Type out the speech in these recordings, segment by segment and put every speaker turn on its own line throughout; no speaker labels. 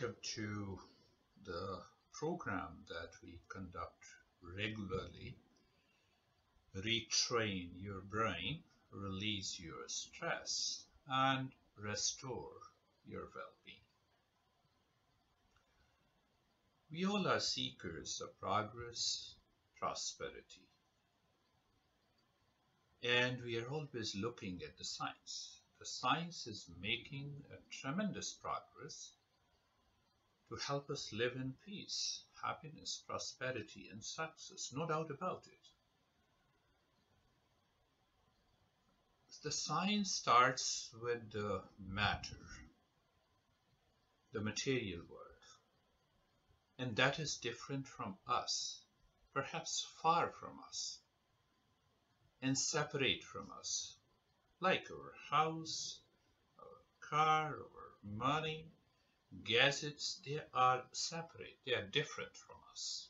welcome to the program that we conduct regularly. Retrain your brain, release your stress, and restore your well-being. We all are seekers of progress, prosperity, and we are always looking at the science. The science is making a tremendous progress to help us live in peace, happiness, prosperity, and success, no doubt about it. The science starts with the matter, the material world, and that is different from us, perhaps far from us, and separate from us, like our house, our car, our money, gadgets, they are separate, they are different from us.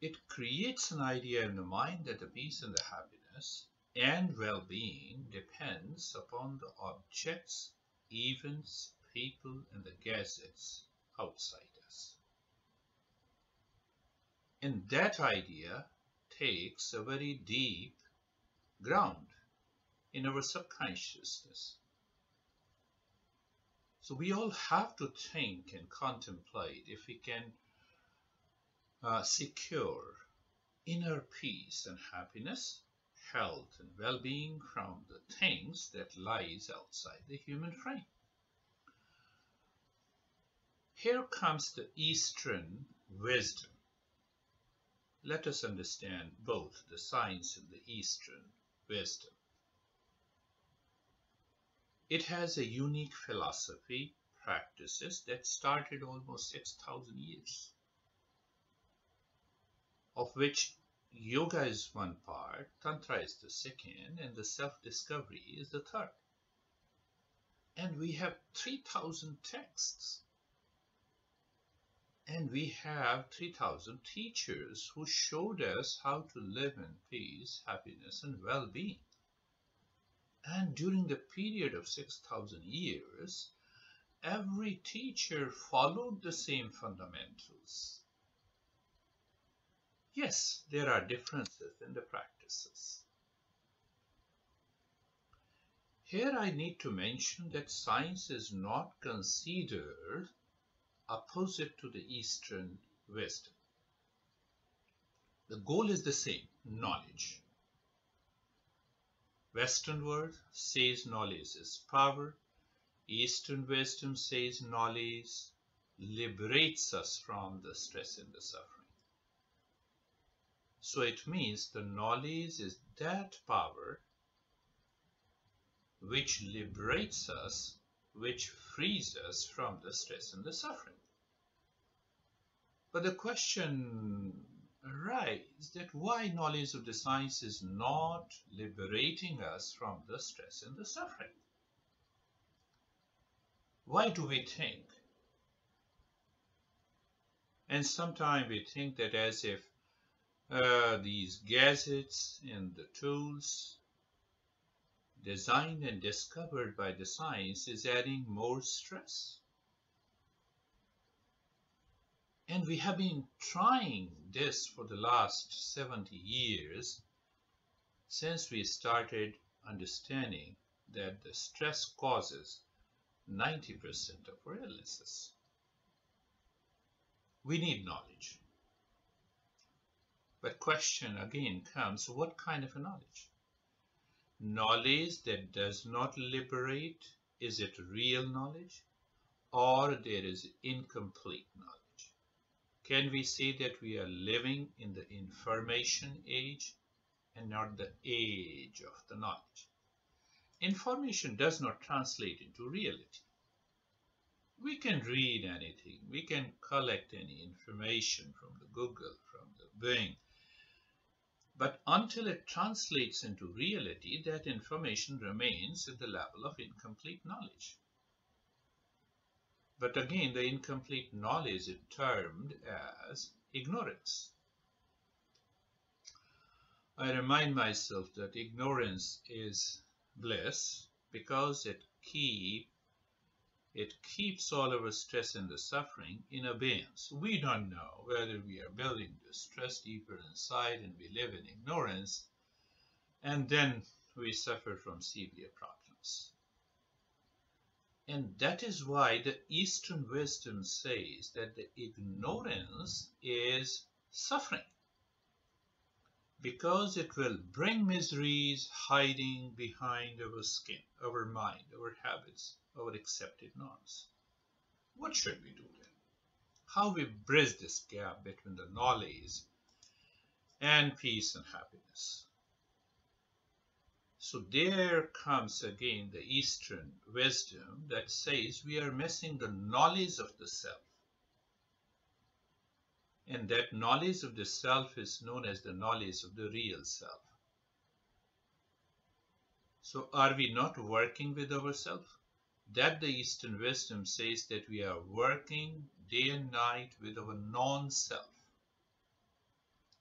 It creates an idea in the mind that the peace and the happiness and well-being depends upon the objects, events, people, and the gadgets outside us. And that idea takes a very deep ground in our subconsciousness. So we all have to think and contemplate if we can uh, secure inner peace and happiness, health and well-being from the things that lies outside the human frame. Here comes the Eastern wisdom. Let us understand both the science and the Eastern wisdom. It has a unique philosophy, practices that started almost 6,000 years, of which yoga is one part, tantra is the second, and the self-discovery is the third. And we have 3,000 texts. And we have 3,000 teachers who showed us how to live in peace, happiness, and well-being. And during the period of 6,000 years, every teacher followed the same fundamentals. Yes, there are differences in the practices. Here I need to mention that science is not considered opposite to the Eastern wisdom. The goal is the same, knowledge. Western world says knowledge is power. Eastern wisdom says knowledge liberates us from the stress and the suffering. So it means the knowledge is that power which liberates us, which frees us from the stress and the suffering. But the question arise that why knowledge of the science is not liberating us from the stress and the suffering. Why do we think? And sometimes we think that as if uh, these gadgets and the tools designed and discovered by the science is adding more stress. And we have been trying this for the last 70 years since we started understanding that the stress causes 90% of our illnesses. We need knowledge. But question again comes, what kind of a knowledge? Knowledge that does not liberate, is it real knowledge? Or there is incomplete knowledge? Can we say that we are living in the information age and not the age of the knowledge? Information does not translate into reality. We can read anything, we can collect any information from the Google, from the Bing, but until it translates into reality, that information remains at the level of incomplete knowledge. But again, the incomplete knowledge is termed as ignorance. I remind myself that ignorance is bliss because it keeps It keeps all of our stress and the suffering in abeyance. We don't know whether we are building the stress deeper inside and we live in ignorance, and then we suffer from severe problems. And that is why the Eastern wisdom says that the ignorance is suffering because it will bring miseries hiding behind our skin, our mind, our habits, our accepted norms. What should we do then? How we bridge this gap between the knowledge and peace and happiness? So there comes again the Eastern wisdom that says we are missing the knowledge of the self. And that knowledge of the self is known as the knowledge of the real self. So are we not working with ourselves? That the Eastern wisdom says that we are working day and night with our non-self.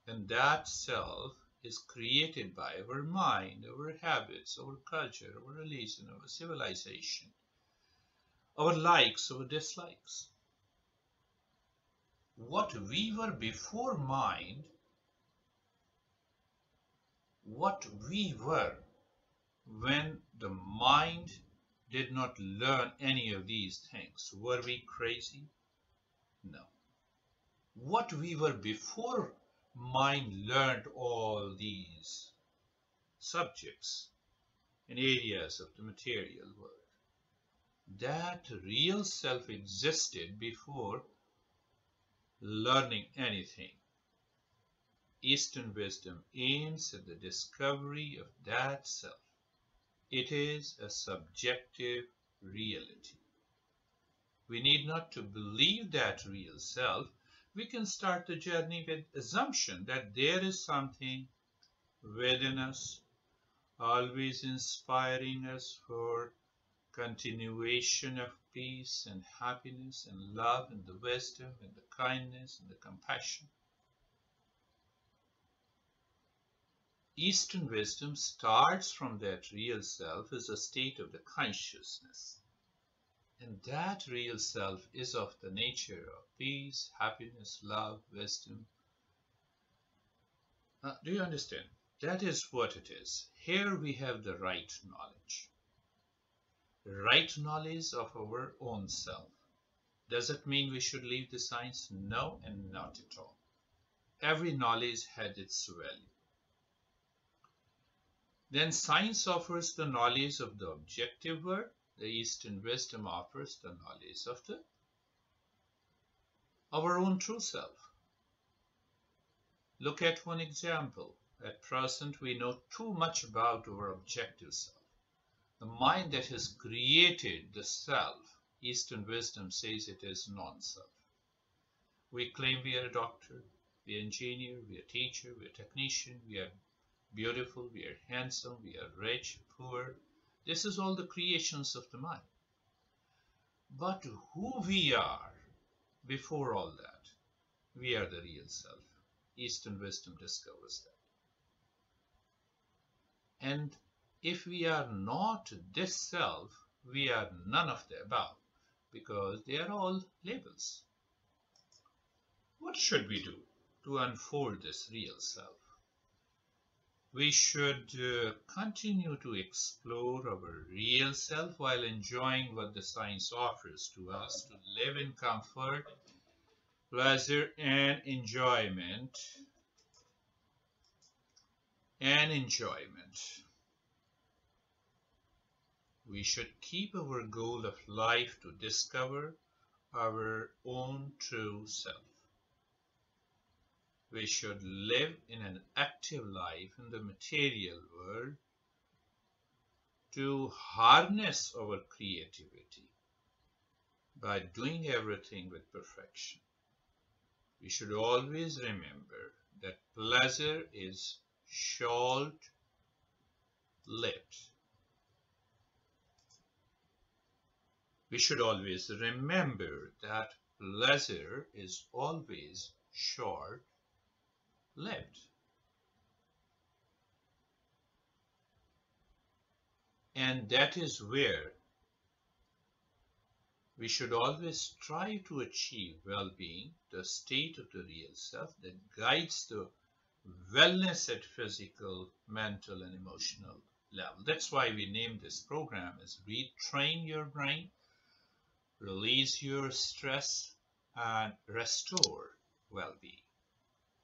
And that self is created by our mind, our habits, our culture, our religion, our civilization, our likes, our dislikes what we were before mind, what we were when the mind did not learn any of these things. Were we crazy? No. What we were before mind learned all these subjects and areas of the material world. That real self existed before learning anything. Eastern wisdom aims at the discovery of that self. It is a subjective reality. We need not to believe that real self. We can start the journey with assumption that there is something within us, always inspiring us for continuation of peace and happiness and love and the wisdom and the kindness and the compassion. Eastern wisdom starts from that real self as a state of the consciousness. And that real self is of the nature of peace, happiness, love, wisdom. Do you understand? That is what it is. Here we have the right knowledge right knowledge of our own self. Does it mean we should leave the science? No, and not at all. Every knowledge had its value. Then science offers the knowledge of the objective world. The Eastern wisdom offers the knowledge of the our own true self. Look at one example. At present, we know too much about our objective self. The mind that has created the self, Eastern wisdom says it is non-self. We claim we are a doctor, we are engineer, we are teacher, we are technician, we are beautiful, we are handsome, we are rich, poor. This is all the creations of the mind. But who we are before all that, we are the real self. Eastern wisdom discovers that. And if we are not this self, we are none of the above because they are all labels. What should we do to unfold this real self? We should uh, continue to explore our real self while enjoying what the science offers to us to live in comfort, pleasure, and enjoyment. And enjoyment we should keep our goal of life to discover our own true self. We should live in an active life in the material world to harness our creativity by doing everything with perfection. We should always remember that pleasure is short lived we should always remember that pleasure is always short lived. And that is where we should always strive to achieve well-being, the state of the real self that guides the wellness at physical, mental, and emotional level. That's why we named this program as Retrain Your Brain, Release Your Stress, and Restore Well-Being.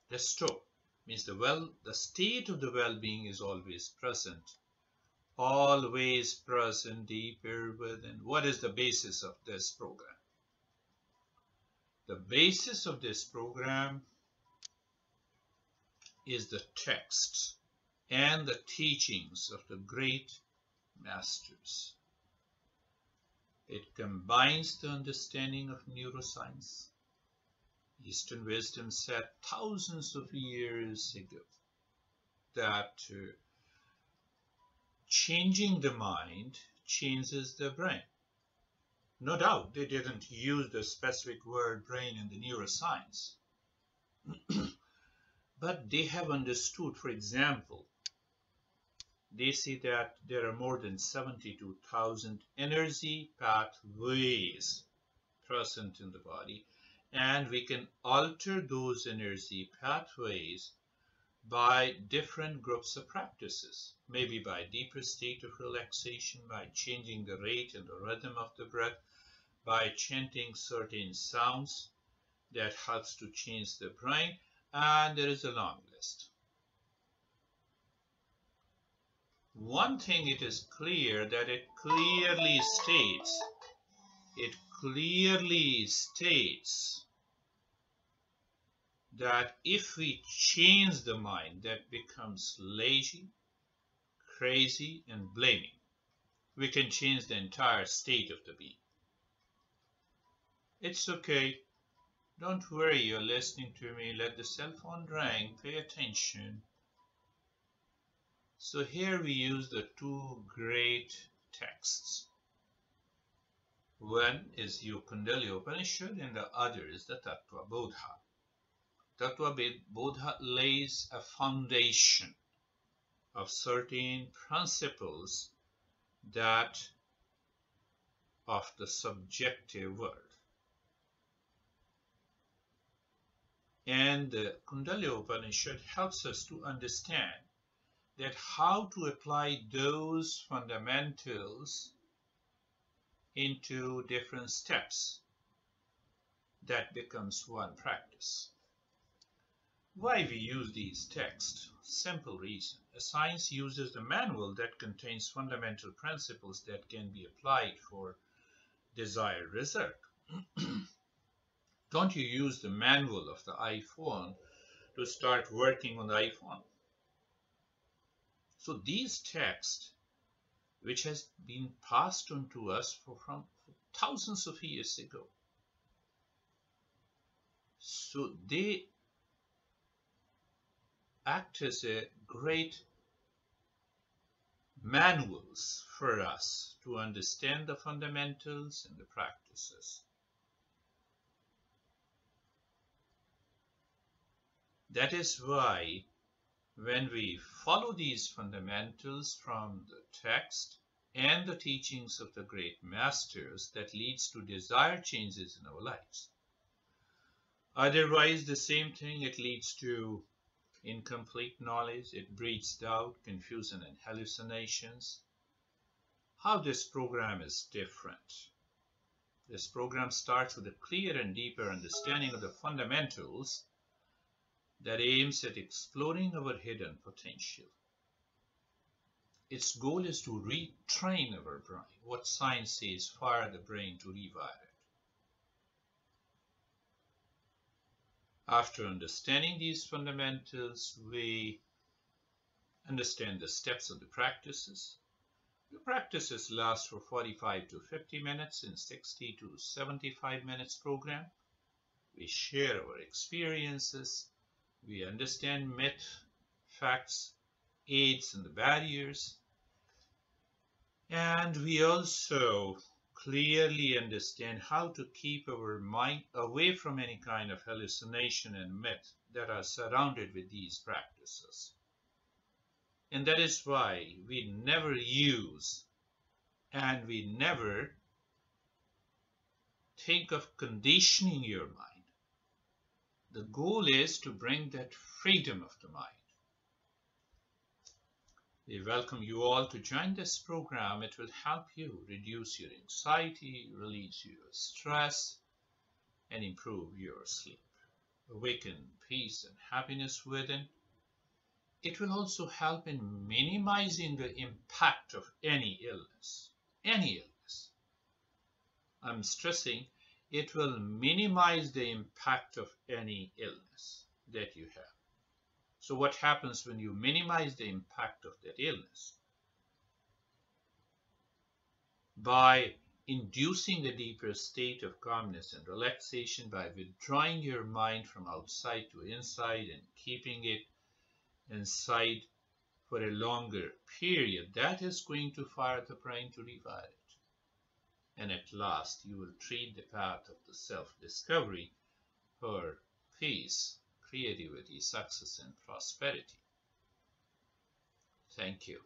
Restore means the well, the state of the well-being is always present always present deeper within. What is the basis of this program? The basis of this program is the texts and the teachings of the great masters. It combines the understanding of neuroscience. Eastern wisdom said thousands of years ago that uh, changing the mind changes the brain. No doubt they didn't use the specific word brain in the neuroscience. but they have understood, for example, they see that there are more than 72,000 energy pathways present in the body and we can alter those energy pathways by different groups of practices, maybe by deeper state of relaxation, by changing the rate and the rhythm of the breath, by chanting certain sounds that helps to change the brain, and there is a long list. One thing it is clear that it clearly states, it clearly states that if we change the mind that becomes lazy, crazy, and blaming, we can change the entire state of the being. It's okay. Don't worry, you're listening to me. Let the cell phone ring. Pay attention. So here we use the two great texts. One is the Kundalini Upanishad and the other is the Tattva Bodha. Tattva Bodha lays a foundation of certain principles that of the subjective world. And the Kundalini Upanishad helps us to understand that how to apply those fundamentals into different steps that becomes one practice. Why we use these texts? Simple reason. A science uses the manual that contains fundamental principles that can be applied for desired result. Don't you use the manual of the iPhone to start working on the iPhone? So these texts, which has been passed on to us for, from thousands of years ago, so they act as a great manuals for us to understand the fundamentals and the practices. That is why when we follow these fundamentals from the text and the teachings of the great masters that leads to desired changes in our lives. Otherwise, the same thing, it leads to incomplete knowledge, it breeds doubt, confusion, and hallucinations. How this program is different. This program starts with a clear and deeper understanding of the fundamentals that aims at exploring our hidden potential. Its goal is to retrain our brain, what science says fire the brain to rewire it. After understanding these fundamentals, we understand the steps of the practices. The practices last for 45 to 50 minutes in 60 to 75 minutes program. We share our experiences. We understand myth, facts, aids and the barriers. And we also clearly understand how to keep our mind away from any kind of hallucination and myth that are surrounded with these practices. And that is why we never use and we never think of conditioning your mind. The goal is to bring that freedom of the mind. We welcome you all to join this program. It will help you reduce your anxiety, release your stress, and improve your sleep. Awaken peace and happiness within. It will also help in minimizing the impact of any illness. Any illness. I'm stressing it will minimize the impact of any illness that you have. So what happens when you minimize the impact of that illness? By inducing a deeper state of calmness and relaxation by withdrawing your mind from outside to inside and keeping it inside for a longer period, that is going to fire the brain to revive and at last you will tread the path of the self-discovery for peace, creativity, success, and prosperity. Thank you.